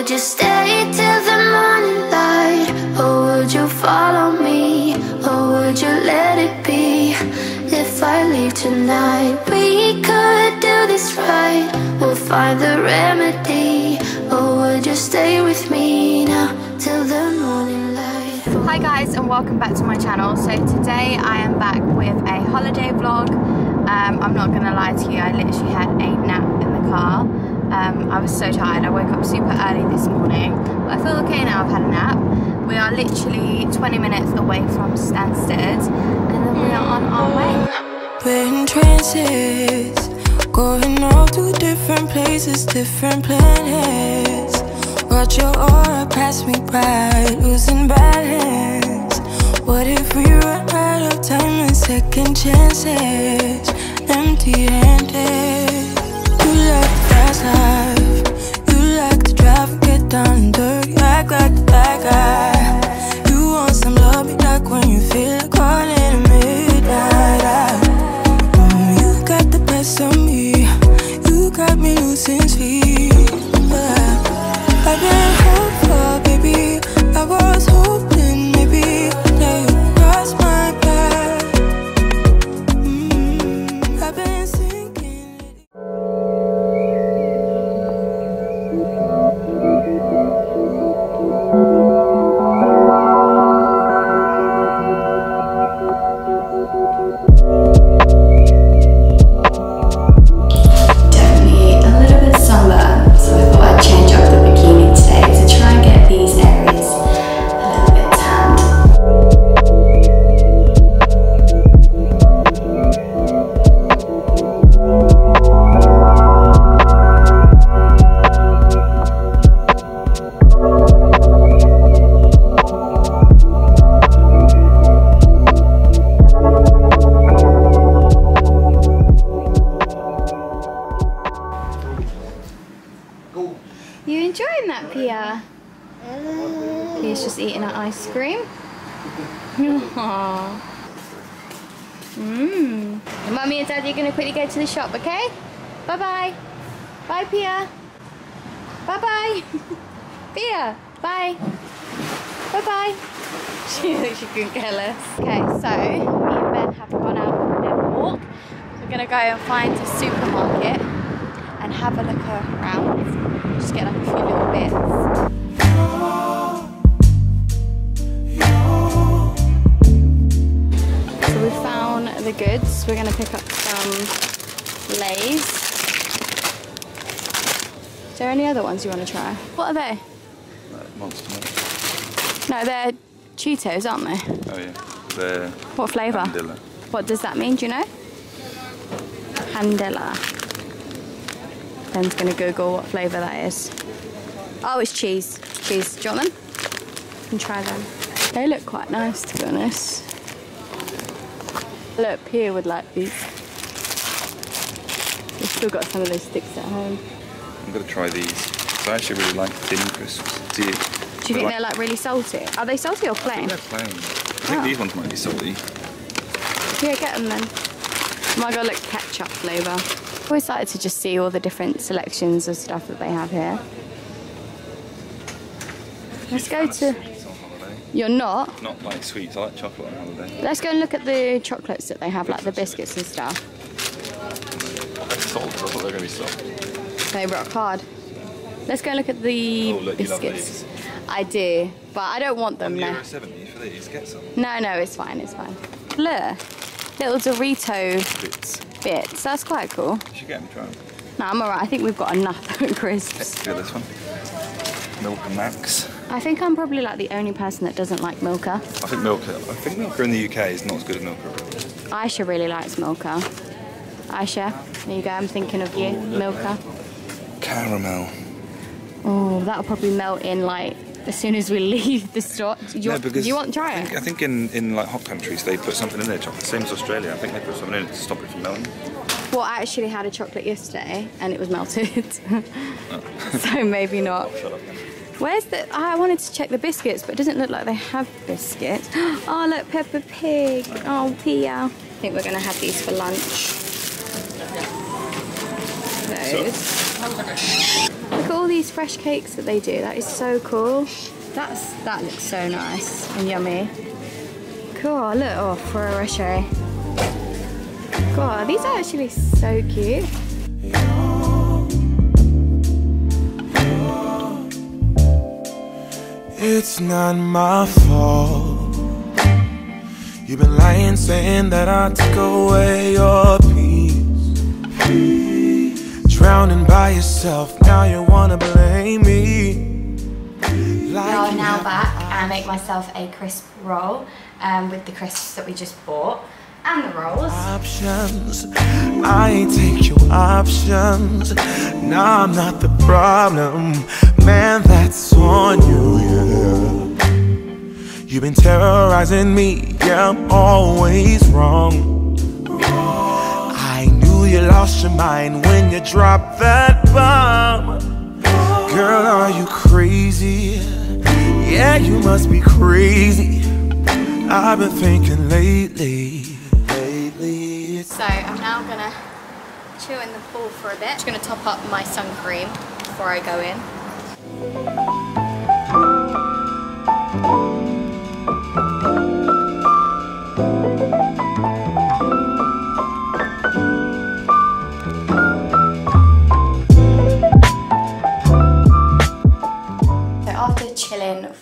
would you stay till the morning light? Or would you follow me? Or would you let it be? If I leave tonight, we could do this right. We'll find the remedy. Or would you stay with me till the morning light? Hi guys and welcome back to my channel. So today I am back with a holiday vlog. Um, I'm not gonna lie to you, I literally had a nap in the car. Um, I was so tired, I woke up super early this morning. But I feel okay now, I've had a nap. We are literally 20 minutes away from Stansted and then we are on our way. We're in trances, going off to different places, different planets. Watch your aura pass me by, losing balance. What if we run out of time and second chances? Empty couldn't care less. Okay, so me and Ben have gone out for a little walk. We're going to go and find a supermarket and have a look around. Just get like a few little bits. So we found the goods. We're gonna pick up some Lays. Is there any other ones you want to try? What are they? Uh, Monster Munch. No, they're Cheetos, aren't they? Oh yeah. They're What flavour? Andilla. What does that mean? Do you know? Handela. Ben's gonna Google what flavour that is. Oh, it's cheese. Cheese. Do you want them? You can try them. They look quite nice, to be honest. Look, Pia would like these. We've still got some of those sticks at home. I'm gonna try these. I actually really like thin crisps. Do you? Do you think they're like really salty? Are they salty or plain? They're plain. I think Oh. these ones might be salty. Yeah, get them then. Might go look ketchup flavour. We're excited to just see all the different selections of stuff that they have here. Let's go to. Sweets on holiday. You're not. Not like sweets. I like chocolate on holiday. Let's go and look at the chocolates that they have, like the biscuits and stuff. Salt. I thought they were gonna be salt. They rock hard. Let's go and look at the Oh, look, biscuits. I do, but I don't want them now. seventy for these. Get some No, no, it's fine, it's fine. Look, little Dorito bits. bits. That's quite cool. You should get them. Try them. No, I'm alright. I think we've got enough crisps. Let's this one. Milk and Max. I think I'm probably like the only person that doesn't like Milka. I think Milka. I think Milka in the UK is not as good as Milka. Aisha really likes Milka. Aisha, there you go. I'm thinking of you, Milka. Caramel. Oh, that'll probably melt in like as soon as we leave the store. You, No, want, because you want to try I it? think, I think in, in like hot countries they put something in their chocolate. Same as Australia. I think they put something in it to stop it from melting. Well, I actually had a chocolate yesterday and it was melted. Oh. so maybe not. Shut up. Where's the. I wanted to check the biscuits, but it doesn't look like they have biscuits. Oh, look, Peppa Pig. Oh, Pia. I think we're going to have these for lunch. Those. Look at all these fresh cakes that they do. That is so cool. That's that looks so nice and yummy. Cool. Look, oh, Ferrero Rocher. God, these are actually so cute. It's not my fault. You've been lying, saying that I took away your peace. Drowning by yourself, now you wanna blame me. We are now back and make myself a crisp roll um, with the crisps that we just bought and the rolls. Options, I take your options. Now I'm not the problem, man. That's on you, yeah. You've been terrorizing me, yeah. I'm always wrong. You lost your mind when you dropped that bomb. Girl, are you crazy? Yeah, you must be crazy. I've been thinking lately, lately. So I'm now gonna chill in the pool for a bit. Just gonna top up my sun cream before I go in.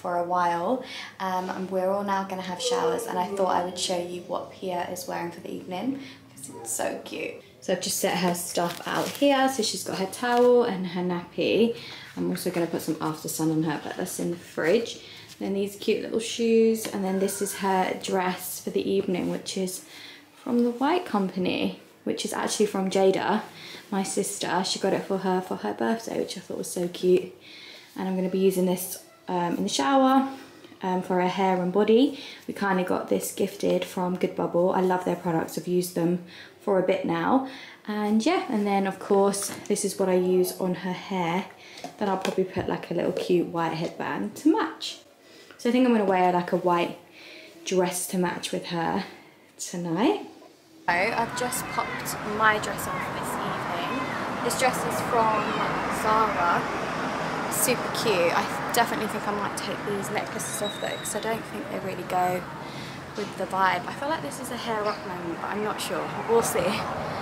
For a while, um, and we're all now going to have showers and I thought I would show you what Pia is wearing for the evening because it's so cute. So I've just set her stuff out here. So she's got her towel and her nappy. I'm also going to put some after sun on her, but that's in the fridge. Then these cute little shoes and then this is her dress for the evening which is from the White Company which is actually from Jada, my sister. She got it for her for her birthday which I thought was so cute and I'm going to be using this um, in the shower um, for her hair and body. We kind of got this gifted from Good Bubble. I love their products. I've used them for a bit now. And yeah, and then of course, this is what I use on her hair. Then I'll probably put like a little cute white headband to match. So I think I'm to wear like a white dress to match with her tonight. So I've just popped my dress on for this evening. This dress is from Zara super cute. I definitely think I might take these necklaces off though because I don't think they really go with the vibe. I feel like this is a hair up moment but I'm not sure. We'll see.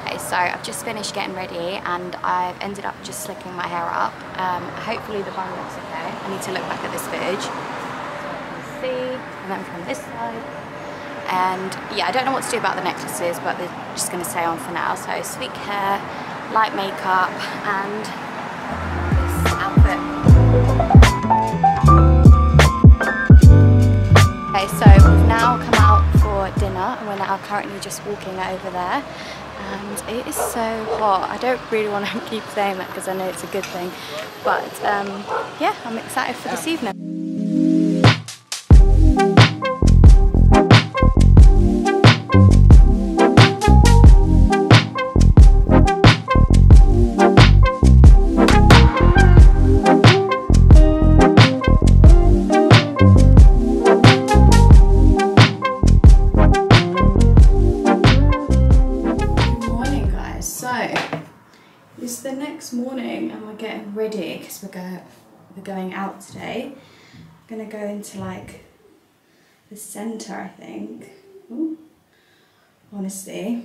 Okay, so I've just finished getting ready and I've ended up just slicking my hair up. Um, hopefully the bun looks okay. I need to look back at this footage so I can see and then from this side. And yeah, I don't know what to do about the necklaces but they're just going to stay on for now. So sleek hair, light makeup and Okay, so we've now come out for dinner and we're now currently just walking over there and it is so hot. I don't really want to keep saying that because I know it's a good thing but um, yeah, I'm excited for this evening. Next morning, and we're getting ready because we're going we're going out today. I'm gonna go into like the center, I think. Ooh. Honestly,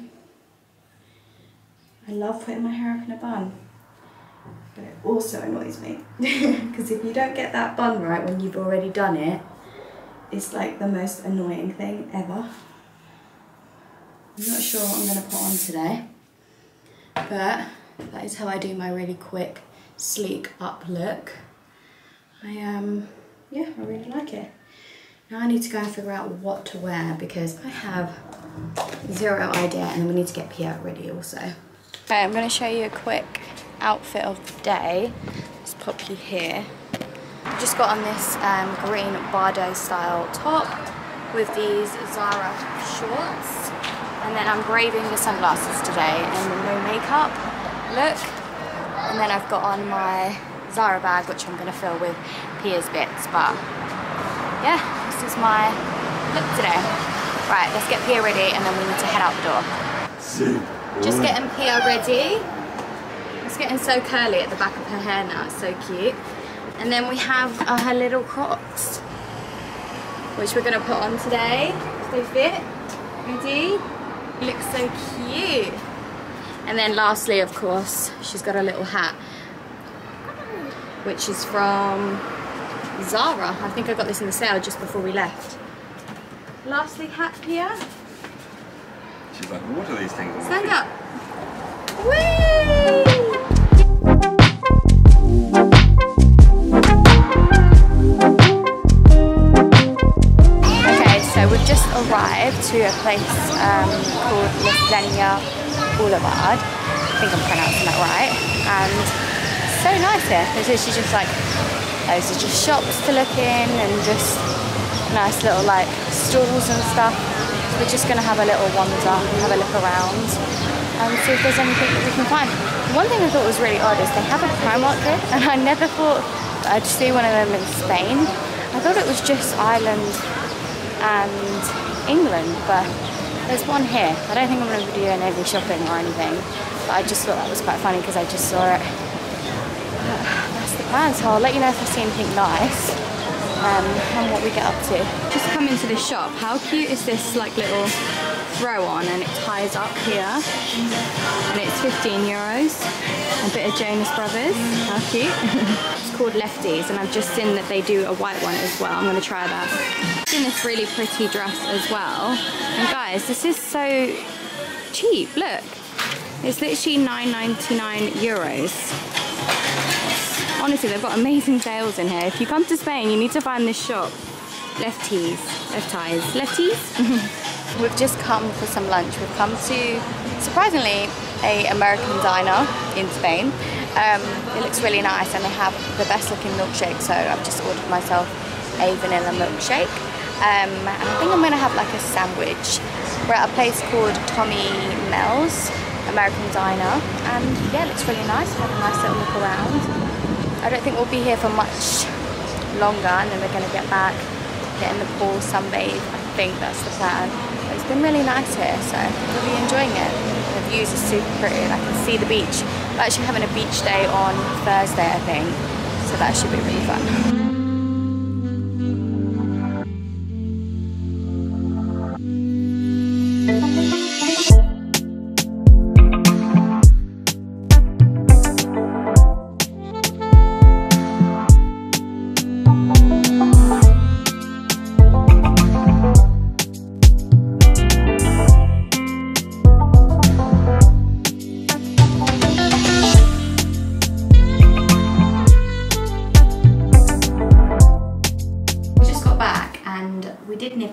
I love putting my hair up in a bun, but it also annoys me because if you don't get that bun right when you've already done it, it's like the most annoying thing ever. I'm not sure what I'm to put on today, but that is how I do my really quick, sleek up look. I um, yeah, I really like it. Now I need to go and figure out what to wear because I have zero idea, and we need to get Pia ready also. Okay, I'm going to show you a quick outfit of the day. Just pop you here. I just got on this um, green Bardot style top with these Zara shorts. And then I'm braving the sunglasses today and no makeup look. And then I've got on my Zara bag, which I'm gonna fill with Pia's bits. But yeah, this is my look today. Right, let's get Pia ready and then we need to head out the door. Just getting Pia ready. Let's getting so curly at the back of her hair now. It's so cute. And then we have uh, her little Crocs, which we're going to put on today. They fit. Ready? Looks so cute. And then lastly, of course, she's got a little hat, which is from Zara. I think I got this in the sale just before we left. Lastly, hat here. She's like, what are these things? Stand up. Whee! Okay, so we've just arrived to a place um, called Mislenia Boulevard. I think I'm pronouncing that right. And so nice here. There's literally just like loads of just shops to look in and just nice little like stalls and stuff. We're just gonna have a little wander, and have a look around and see if there's anything that we can find. One thing I thought was really odd is they have a Primark here and I never thought I'd see one of them in Spain. I thought it was just Ireland and England, but there's one here. I don't think I'm going to be doing any shopping or anything, but I just thought that was quite funny because I just saw it. That's the plan, so I'll let you know if I see anything nice um, and what we get up to. Just come into this shop. How cute is this like little throw on and it ties up here and it's 15 euros. A bit of Jonas Brothers. How cute. called Lefties and I've just seen that they do a white one as well. I'm going to try that. In this really pretty dress as well. And guys, this is so cheap. Look. It's literally 9.99 euros. Honestly, they've got amazing sales in here. If you come to Spain, you need to find this shop. Lefties. Left ties. Lefties? We've just come for some lunch. We've come to, surprisingly, a American diner in Spain. Um, it looks really nice and they have the best looking milkshake, so I've just ordered myself a vanilla milkshake. Um, and I think I'm gonna have like a sandwich. We're at a place called Tommy Mel's American Diner, and yeah, it looks really nice. Have a nice little look around. I don't think we'll be here for much longer, and then we're gonna get back, get in the pool, sunbathe. I think that's the plan. But it's been really nice here, so be enjoying it. The views are super pretty, and I can see the beach. We're actually having a beach day on Thursday, I think, so that should be really fun.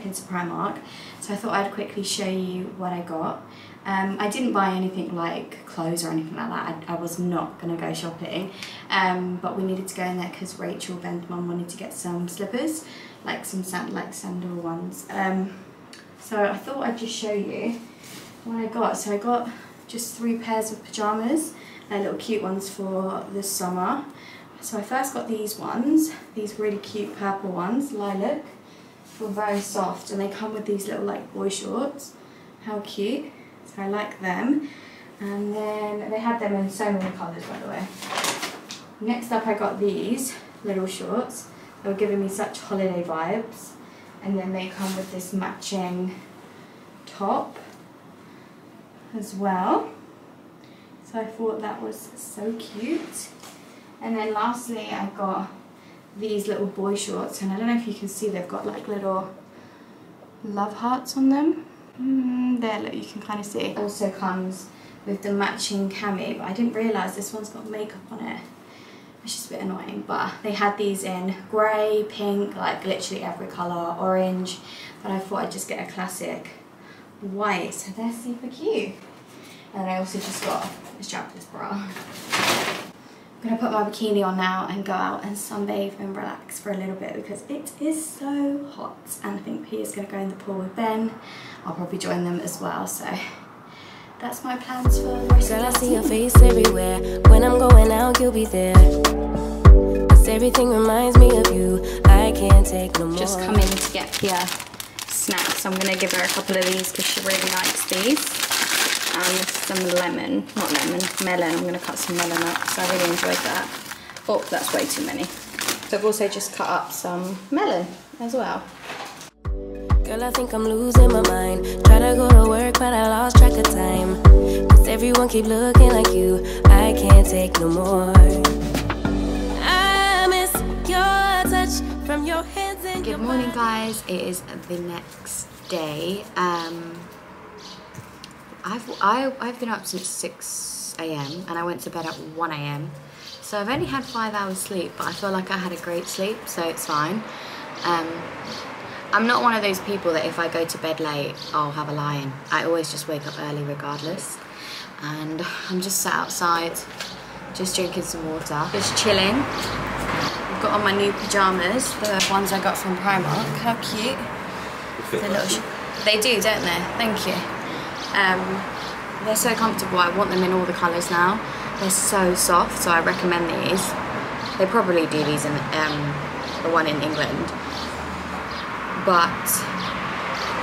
Into Primark, so I thought I'd quickly show you what I got. Um, I didn't buy anything like clothes or anything like that. I, I was not going to go shopping, um, but we needed to go in there because Rachel, Ben's mum, wanted to get some slippers, like some sand, like sandal ones. Um, so I thought I'd just show you what I got. So I got just three pairs of pyjamas, they're little cute ones for this summer. So I first got these ones, these really cute purple ones, lilac. Feel very soft and they come with these little like boy shorts. How cute. So I like them. And then they had them in so many colours by the way. Next up I got these little shorts. They were giving me such holiday vibes. And then they come with this matching top as well. So I thought that was so cute. And then lastly, I got these little boy shorts, and I don't know if you can see, they've got like little love hearts on them. Mm, there, look, you can kind of see. Also comes with the matching cami, but I didn't realise this one's got makeup on it. It's just a bit annoying, but they had these in grey, pink, like literally every colour, orange, but I thought I'd just get a classic white, so they're super cute. And I also just got a strapless bra. I'm gonna put my bikini on now and go out and sunbathe and relax for a little bit because it is so hot and I think P is gonna go in the pool with Ben. I'll probably join them as well, so that's my plans for the rest Girl, I of the see your day. face everywhere. When I'm going out, you'll be there. 'Cause everything reminds me of you. I can't take no more. Just come in to get Pia snacks. I'm gonna give her a couple of these because she really likes these. And some lemon, not lemon, melon. I'm gonna cut some melon up because I really enjoyed that. Oh, that's way too many. So I've also just cut up some melon as well. Girl, I think I'm losing my mind. Try to go to work, but I lost track of time. Cause everyone keep looking like you. I can't take no more. I miss your touch from your hands and Good morning guys, it is the next day. Um, I've, I, I've been up since 6 a.m. and I went to bed at 1 a.m. So I've only had five hours sleep, but I feel like I had a great sleep, so it's fine. Um, I'm not one of those people that if I go to bed late, I'll have a lie-in. I always just wake up early regardless. And I'm just sat outside, just drinking some water, just chilling. I've got on my new pyjamas, the ones I got from Primark. How cute. Little they do, don't they? Thank you. Um, they're so comfortable. I want them in all the colours now. They're so soft, so I recommend these. They probably do these in um, the one in England. But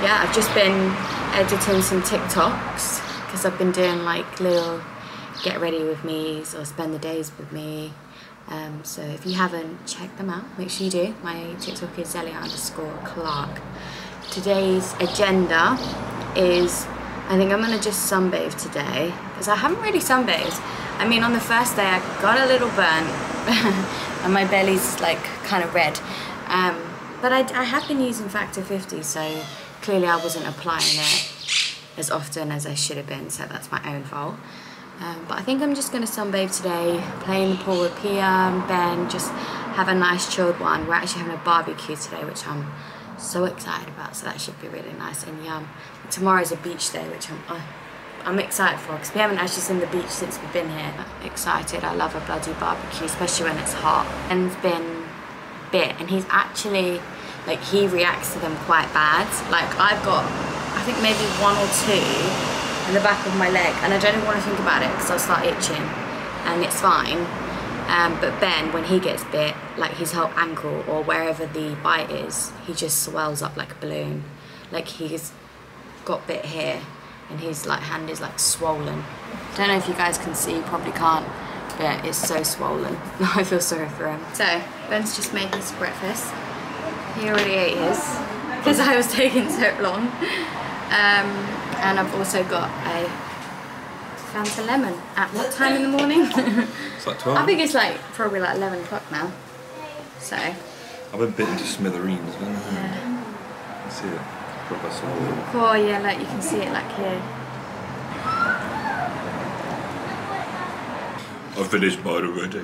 yeah, I've just been editing some TikToks because I've been doing like little get ready with me's or spend the days with me. Um, so if you haven't checked them out, make sure you do. My TikTok is Zeliha underscore Clark. Today's agenda is I think I'm gonna just sunbathe today because I haven't really sunbathed. I mean, on the first day I got a little burn and my belly's like kind of red. Um, but I, I have been using Factor 50, so clearly I wasn't applying it as often as I should have been, so that's my own fault. Um, but I think I'm just gonna sunbathe today, play in the pool with Pia and Ben, just have a nice chilled one. We're actually having a barbecue today, which I'm so excited about, so that should be really nice and yum. Tomorrow's a beach day, which I'm, uh, I'm excited for, because we haven't actually seen the beach since we've been here. Excited, I love a bloody barbecue, especially when it's hot. And Ben's been bit, and he's actually, like, he reacts to them quite bad. Like, I've got, I think maybe one or two in the back of my leg, and I don't even want to think about it, because I'll start itching, and it's fine. Um, but Ben, when he gets bit, like his whole ankle or wherever the bite is, he just swells up like a balloon. Like he's got bit here and his like hand is like swollen. Don't know if you guys can see, probably can't, but it's so swollen. I feel sorry for him. So, Ben's just made his breakfast. He already ate his because I was taking so long. Um, and I've also got a Fanta lemon. At what time in the morning? It's like 12. I think it's like probably like 11 o'clock now. So, I've been bitten to smithereens. haven't I? yeah. I see it. Proper. Oh yeah, like you can see it like here. I've finished mine already.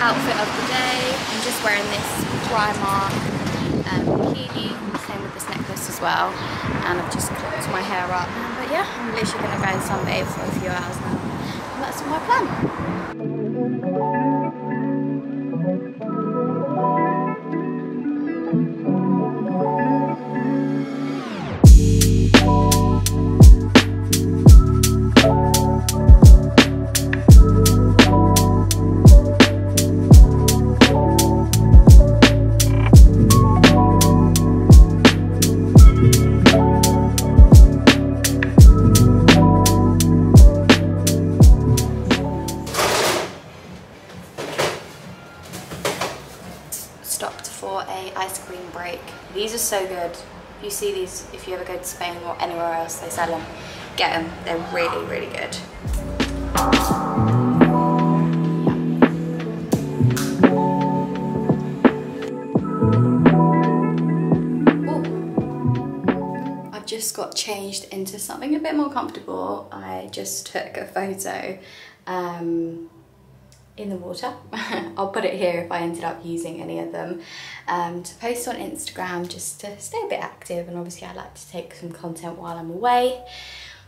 Outfit of the day. I'm just wearing this Primark um, bikini. Same with this necklace as well. And I've just clipped my hair up. But yeah, I'm literally gonna go and sunbathe for a few hours now. And that's my plan. Cream break. These are so good. If you see these, if you ever go to Spain or anywhere else, they sell them. Get them. They're really, really good. I've just got changed into something a bit more comfortable. I just took a photo um, in the water. I'll put it here if I ended up using any of them um, to post on Instagram just to stay a bit active and obviously I like to take some content while I'm away.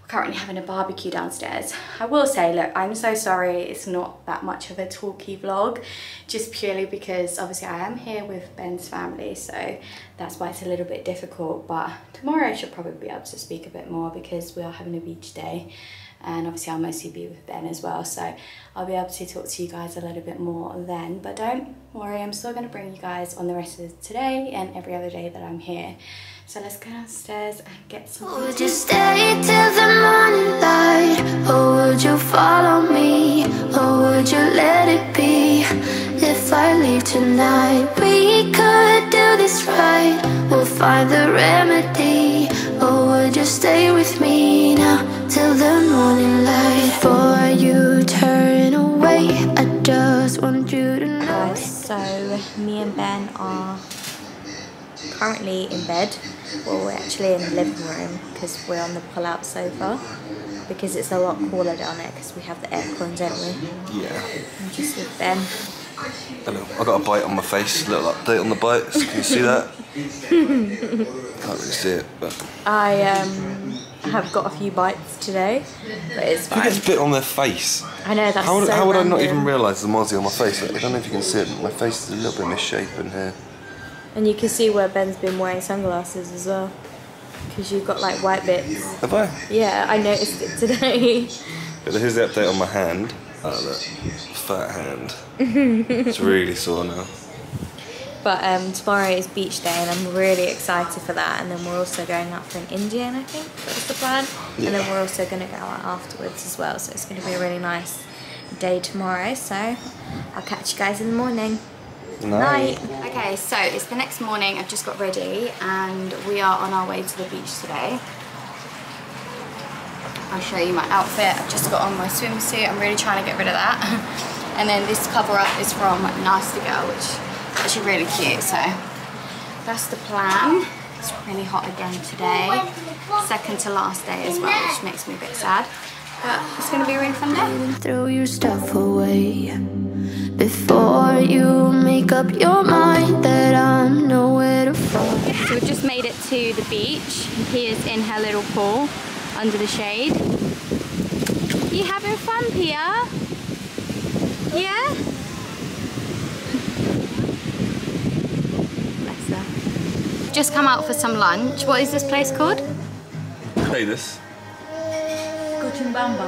We're currently having a barbecue downstairs. I will say, look, I'm so sorry it's not that much of a talky vlog, just purely because obviously I am here with Ben's family, so that's why it's a little bit difficult. But tomorrow I should probably be able to speak a bit more because we are having a beach day and obviously I'll mostly be with Ben as well so I'll be able to talk to you guys a little bit more then. But don't worry I'm still going to bring you guys on the rest of today and every other day that I'm here. So let's go downstairs and get some oh, Would you stay till the morning light. Or would you follow me? Or would you let it be? If I leave tonight we could do this right. We'll find the remedy. Or would you stay with me now till the morning light before you turn away I just want you to know guys so me and Ben are currently in bed well we're actually in the living room because we're on the pull-out sofa because it's a lot cooler down there because we have the aircon don't we Yeah. I'm just with Ben Hello. I got a bite on my face. A Little update on the bites. Can you see that? Can't really see it, but I um have got a few bites today but it's fine at this bit on their face. I know that's How would, so how would I not even realise the mozzie on my face? I don't know if you can see it. but My face is a little bit misshapen here. And you can see where Ben's been wearing sunglasses as well. Because you've got like white bits. Have I? Yeah, I noticed it today. But here's the update on my hand. Oh look, fat hand. it's really sore now. But um, tomorrow is beach day and I'm really excited for that. And then we're also going out for an Indian, I think. That's the plan. And then we're also going to go out afterwards as well. So it's going to be a really nice day tomorrow. So I'll catch you guys in the morning. Night. Okay, so it's the next morning. I've just got ready and we are on our way to the beach today. I'll show you my outfit. I've just got on my swimsuit. I'm really trying to get rid of that. and then this cover up is from Nasty Gal, which is actually really cute. So that's the plan. It's really hot again today. Second to last day as well, which makes me a bit sad. But it's going to be a really fun day. throw your stuff away before you make up your mind that I'm nowhere to find. So we've just made it to the beach. Pia's in her little pool under the shade. You having fun, Pia? Yeah? Bless her. Just come out for some lunch. What is this place called? Play this. Kachumbamba.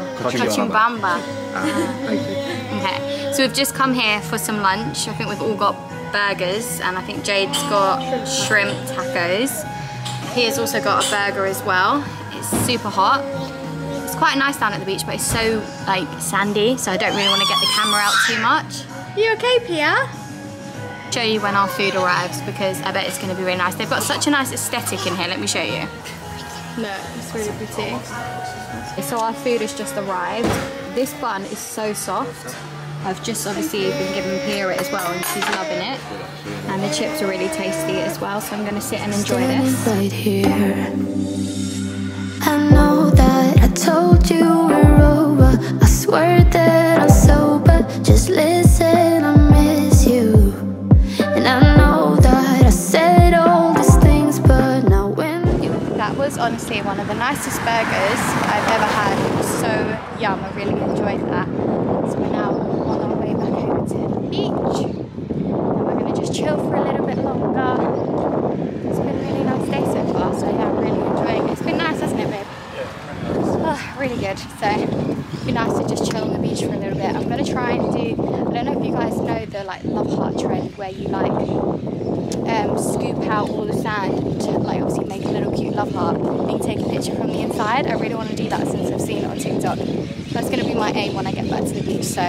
Okay, so we've just come here for some lunch. I think we've all got burgers, and I think Jade's got shrimp tacos. He has also got a burger as well. It's super hot. It's quite nice down at the beach, but it's so like sandy, so I don't really want to get the camera out too much. You okay, Pia? Show you when our food arrives because I bet it's going to be really nice. They've got such a nice aesthetic in here. Let me show you. Look, it's really pretty. So our food has just arrived. This bun is so soft. I've just obviously been giving Pia it as well and she's loving it. And the chips are really tasty as well, so I'm gonna sit and enjoy this. right here. I know that I told you we're over. I swear that I'm sober. Just listen, was honestly one of the nicest burgers I've ever had. So yum, I really enjoyed that. So we're now on our way back over to the beach. And we're gonna just chill for a little bit longer. It's been a really nice day so far, so yeah, I'm really enjoying it. It's been nice, hasn't it, babe? Oh, really good. So it'd be nice to just chill on the beach for a little bit. I'm gonna try and do. I don't know if you guys know the like love heart trend where you like um, scoop out all the sand to, like obviously make a little cute love heart. And take a picture from the inside. I really want to do that since I've seen it on TikTok. That's gonna be my aim when I get back to the beach. So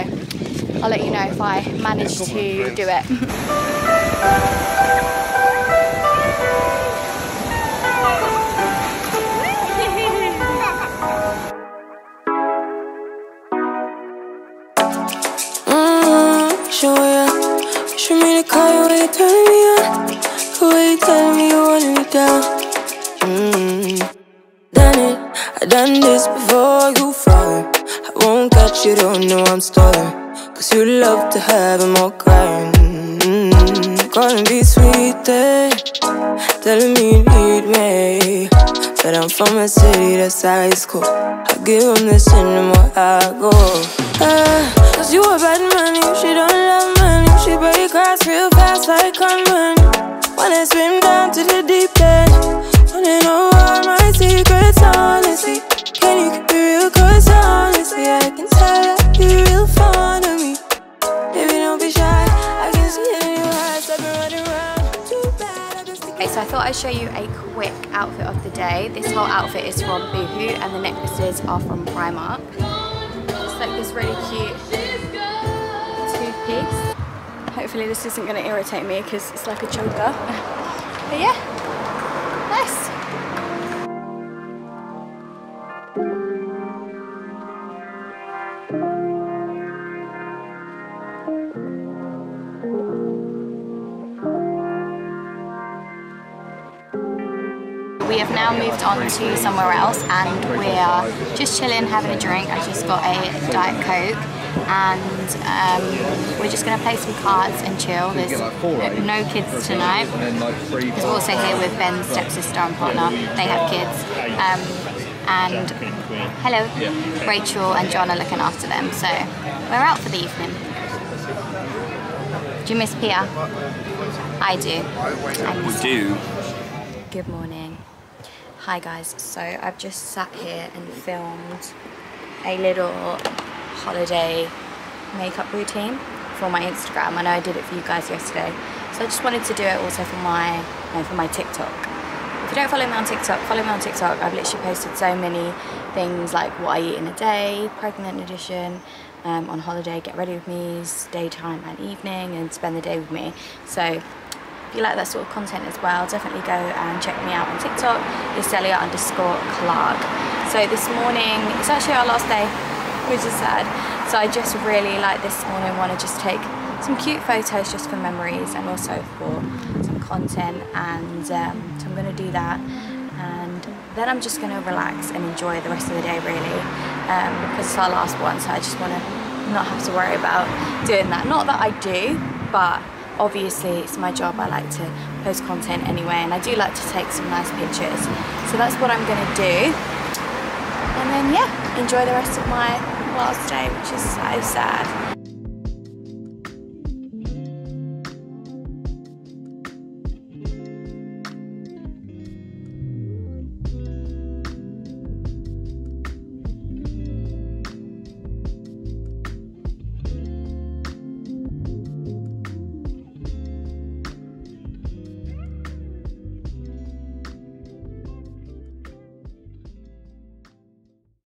I'll let you know if I manage to do it. Mm, show ya. Show me the car way you turn me on. The way you tell me you want me down. Mm. Done it, I done this before you fall. I won't catch you, don't know I'm stalling. Cause you love to have them all crying. Mm. Calling be sweet, eh? telling me you need me. But I'm from a city that's ice cold. I give them this anymore, I go. Uh, Cause you a bad man, you she don't love money. She break grass real fast like conman. Wanna swim down to the deep end. Wanna know all my secrets, honestly. Can you keep it real? Cause honestly, I can tell that you're real fond of me. Baby, don't be shy. I can see in your eyes. I've been running around. Too bad, I've been. Okay, so I thought I'd show you a quick outfit of the day. This whole outfit is from Boohoo and the necklaces are from Primark. It's like this really cute two-piece. Hopefully this isn't going to irritate me because it's like a choker. but yeah, nice. We have now moved on to somewhere else and we are just chilling, having a drink. I just got a Diet Coke and um, we're just going to play some cards and chill. There's no kids tonight. Because we're also here with Ben's stepsister and partner. They have kids. Um, and hello, Rachel and John are looking after them. So we're out for the evening. Do you miss Pia? I do. I miss Do. Good morning. Hi guys, so I've just sat here and filmed a little holiday makeup routine for my Instagram. I know I did it for you guys yesterday. So I just wanted to do it also for my for my TikTok. If you don't follow me on TikTok, follow me on TikTok. I've literally posted so many things like what I eat in a day, pregnant edition, um, on holiday, get ready with me, daytime and evening, and spend the day with me. So if you like that sort of content as well, definitely go and check me out on TikTok. It's underscore Clark. So this morning, it's actually our last day, which is sad. So I just really like this morning want to just take some cute photos just for memories and also for some content. And um, so I'm going to do that. And then I'm just going to relax and enjoy the rest of the day really. Um, because it's our last one, so I just want to not have to worry about doing that. Not that I do, but obviously it's my job I like to post content anyway and I do like to take some nice pictures so that's what I'm gonna do and then yeah enjoy the rest of my last day which is so sad